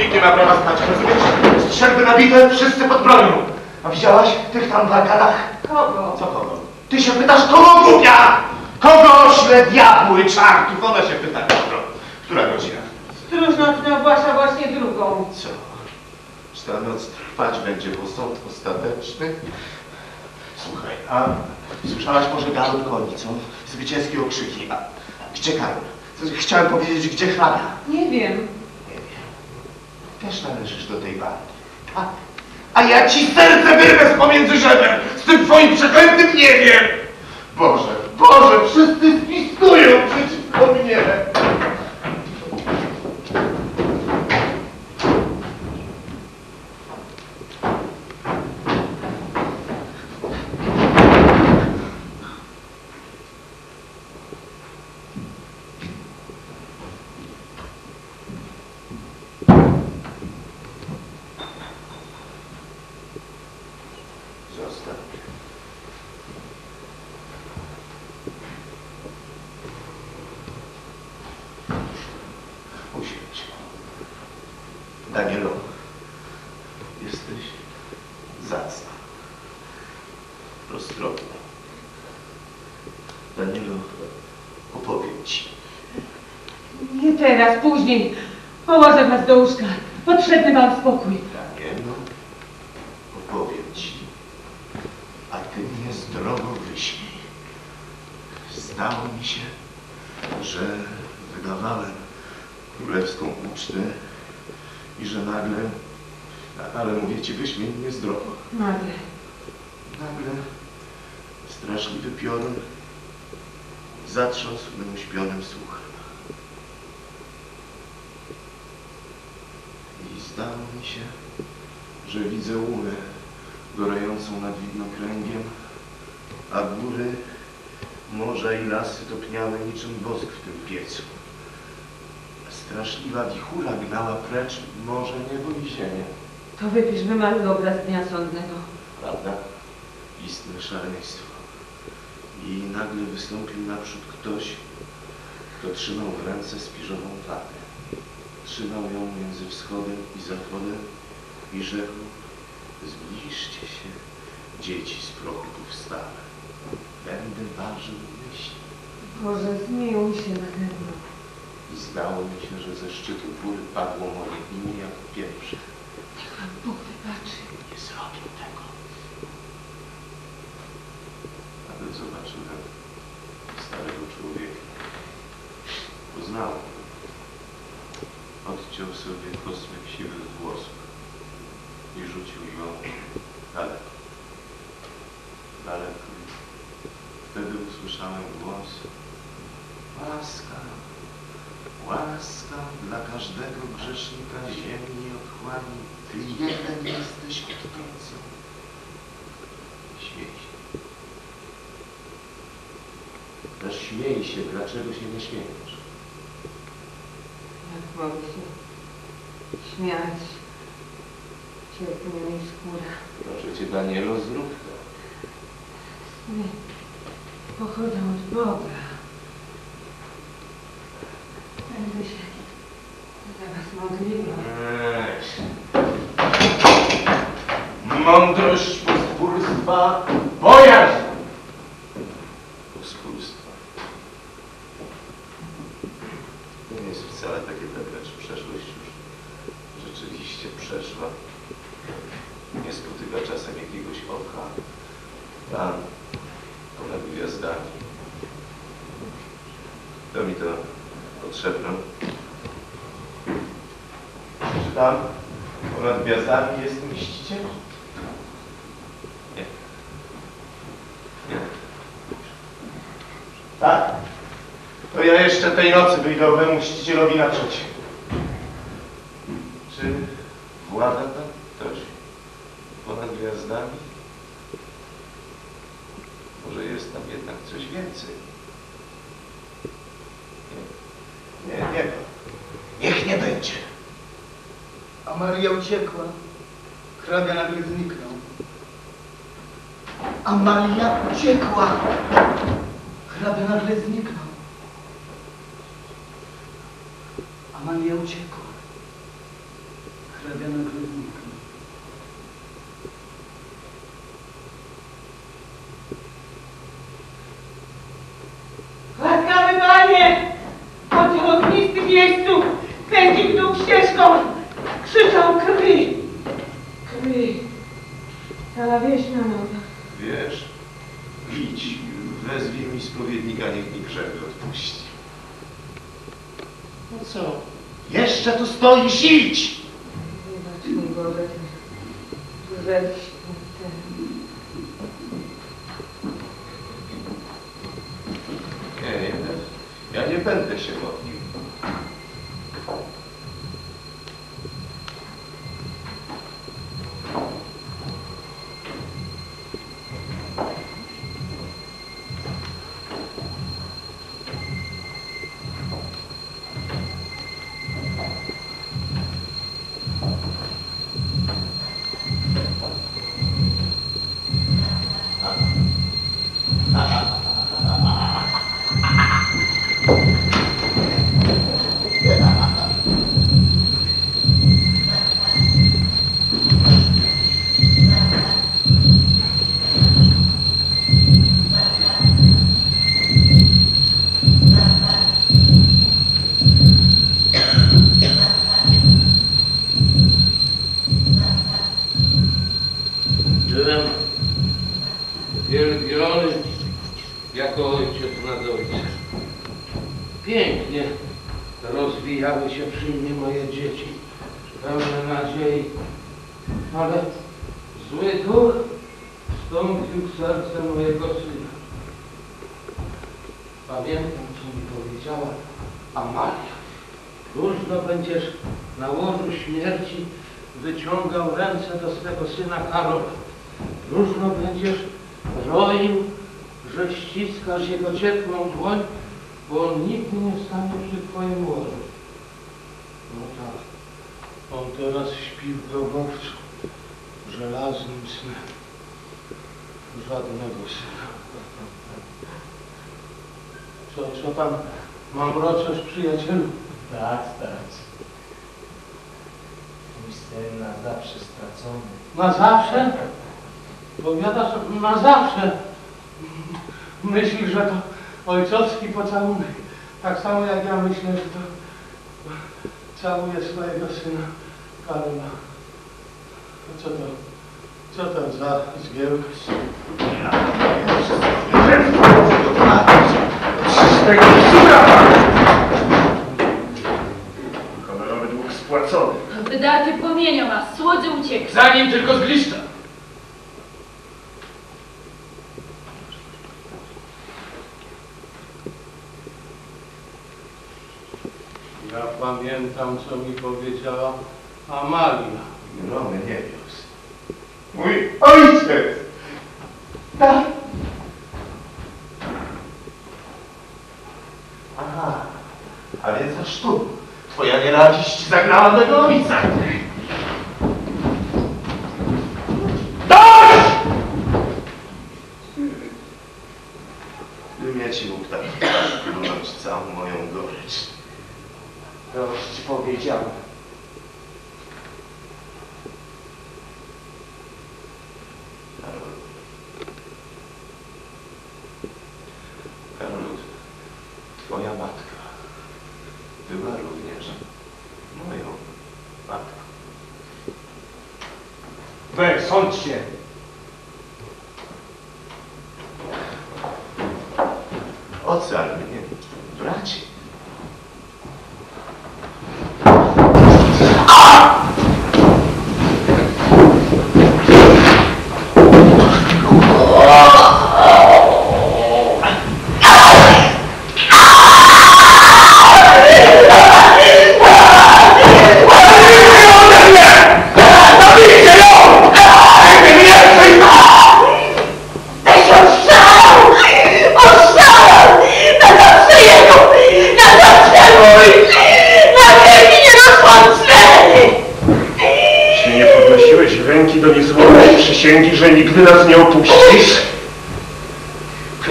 Nikt nie ma prawa stać, rozumiesz? Strzelby nabite, wszyscy pod bronią. A widziałaś tych tam w arkanach? Kogo? Co kogo? Ty się pytasz, kogo głupia? Kogo śle diabły, czartów? Ona się pyta, dobro. Która godzina? Stróż nocny ogłasza właśnie drugą. Co? Czy ta noc trwać będzie, bo sąd ostateczny? Słuchaj, a słyszałaś może galop koni, co? Zwycięskie okrzyki. A gdzie Karol? Chciałem powiedzieć, gdzie hrabia? Nie wiem. Też należysz do tej bandy. Tak. A ja ci serce wyrwę z pomiędzy żeber! Z tym twoim przeklętym nie wiem! Boże, Boże, wszyscy Danielo, jesteś zacna. Roztropna. Danielo, opowiem ci. Nie teraz, później. Położę was do łóżka. Potrzebny wam spokój. Danielo, opowiem ci. A ty mnie zdrowo wyśmiej. Zdało mi się, że wydawałem królewską ucztę i że nagle, a- ale mówię ci, wyśmiej mnie zdrowo. Nagle. Nagle straszliwy piorun zatrząsł mym uśpionym słuchem. I zdało mi się, że widzę łunę gorącą nad widnokręgiem, a góry, morza i lasy topniały niczym wosk w tym piecu. Straszliwa wichura gnała precz morze, niebo i ziemię. To wypisz, wymaluj obraz dnia sądnego. Prawda? Istne szaleństwo. I nagle wystąpił naprzód ktoś, kto trzymał w ręce spiżową wagę. Trzymał ją między wschodem i zachodem i rzekł, zbliżcie się, dzieci z prochu powstałe. Będę ważył myśli. Boże, zmiłuj się nade mną. I zdało mi się, że ze szczytu góry padło moje imię jako pierwsze. Wam Bóg wybaczy. Nie zrobił tego. Ale zobaczyłem starego człowieka. Poznałem go. Odciął sobie kosmyk jeden jesteś odtącą. Śmiej się. Też śmiej się, dlaczego się nie śmiejesz? Jak mogę się śmiać. Cierpnie mi skóra. Proszę cię, Danielo, zrób to. Nie. Pochodzę od Boga. Będę się za was modliła. Weź. Mądrość pospólstwa, bojaźń pospólstwa. Nie jest wcale takie dobre, czy przeszłość już rzeczywiście przeszła. Nie spotyka czasem jakiegoś oka tam ponad gwiazdami. To mi to potrzebne. Czy tam ponad gwiazdami jest mściciel? Nie. Nie. Tak? To ja jeszcze tej nocy wyjdę owemu mścicielowi naprzeciw. Czy włada tam ktoś ponad gwiazdami? Może jest tam jednak coś więcej? Nie, nie, nie. Niech nie będzie. A Maria uciekła. Hrabia nagle zniknął. A Maria uciekła. Hrabia nagle zniknął. A Maria uciekła. hrabia nagle zniknął. Łaskawy panie! Po tym ognistym miejscu pędził dół ścieżką. Krzyczał krwi. Krwi. Cała wieś na nogach. Wiesz, idź, wezwij mi spowiednika, niech mi grzechy odpuści. No co? Jeszcze tu stoisz, idź! Wybacz mój Boże, ten grzech święty. Nie, nie, ja nie będę się modlił. Ale zły duch wstąpił w serce mojego syna. Pamiętam, co mi powiedziała Amalia. Różno będziesz na łożu śmierci wyciągał ręce do swego syna Karola. Różno będziesz roił, że ściskasz jego ciepłą dłoń, bo on nigdy nie stanie przy twoim łożu. No tak, on teraz śpi w grobowcu, żelaznym snem. Żadnego syna. Co, co tam mam roczesz, przyjacielu? Tak. Mój syn na zawsze stracony. Na zawsze? Powiadasz, na zawsze. Myślisz, że to ojcowski pocałunek. Tak samo jak ja myślę, że to całuje swojego syna Karola. Co to? Co to za zgiełk? Honorowy dług spłacony. Wydarty płomieniom, a słodzy uciekł. Zanim tylko zgliszcza. Ja pamiętam, co mi powiedziała Amalia. Gromy niebios. Mój fala do conscience.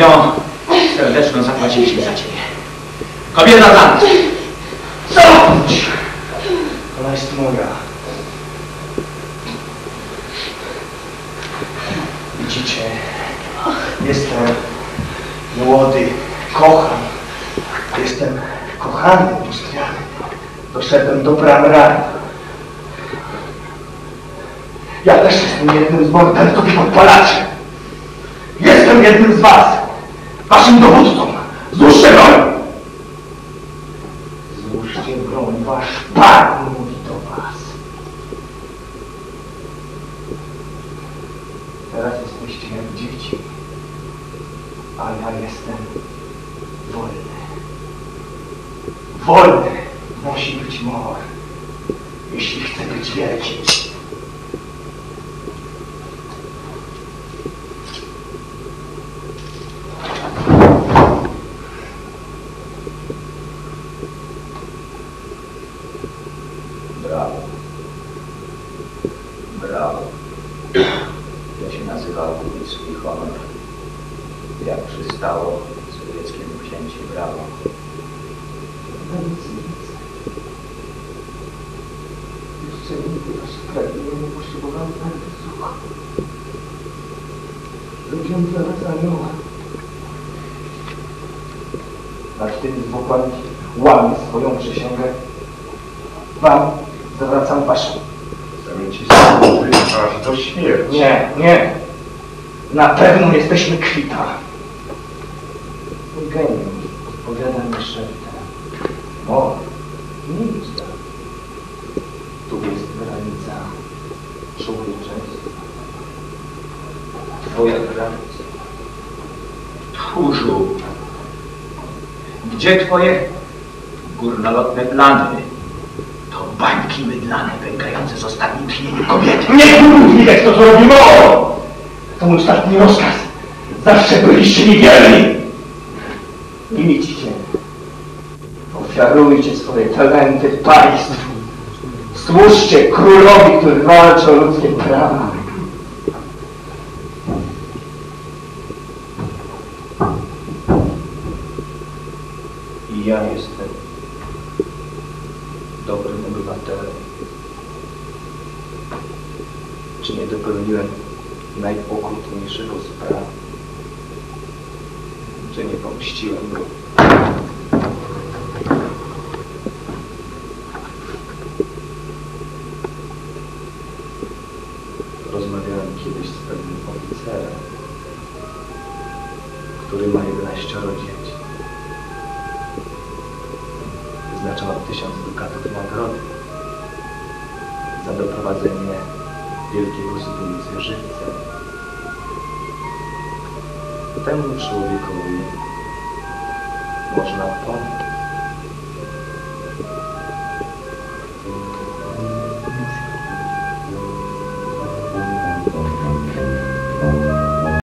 krwią serdeczną zapłaciliśmy za ciebie. Kobieta za nas! Zapłać! Kolaś moja. Widzicie, jestem młody, kocham, jestem kochany, lustrany. Doszedłem do bram raju. Ja też jestem jednym z morderców i podpalaczy. Jestem jednym z was. Waszym dowódcą. Złóżcie broń! Złóżcie broń, wasz Pan mówi do was. Teraz jesteście jak dzieci, a ja jestem wolny. Wolny musi być mor, jeśli chce być wielki. Nic. Jeszcze nigdy wasze pragnienie nie potrzebowały tak wysoko. Zrobiłem dla was anioła. Nad tymi zwłokami łamię swoją przysięgę. Wam zwracam waszą. Chcemy ci służyć aż do śmierci. Nie, nie. Na pewno jesteśmy kwita. Mój geniusz odpowiada mi szeptem. O, nic. Tu jest granica człowieczeństwa. Twoja granica. Tchórzu. Gdzie twoje górnolotne plany? To bańki mydlane pękające z ostatnim tchnieniem kobiety. Nie mów jak to zrobimy! To mój ostatni rozkaz. Zawsze byliście mi wierni. Idźcie. Ofiarujcie swoje talenty państwu. Służcie królowi, który walczy o ludzkie prawa. I ja jestem dobrym obywatelem. Czy nie dopełniłem najokrutniejszego z praw? Czy nie pomściłem go? Kiedyś z pewnym oficerem, który ma 11 dzieci. Wyznaczał tysiąc dukatów nagrody za doprowadzenie wielkiego zbójcy żywcem. Temu człowiekowi można pomóc.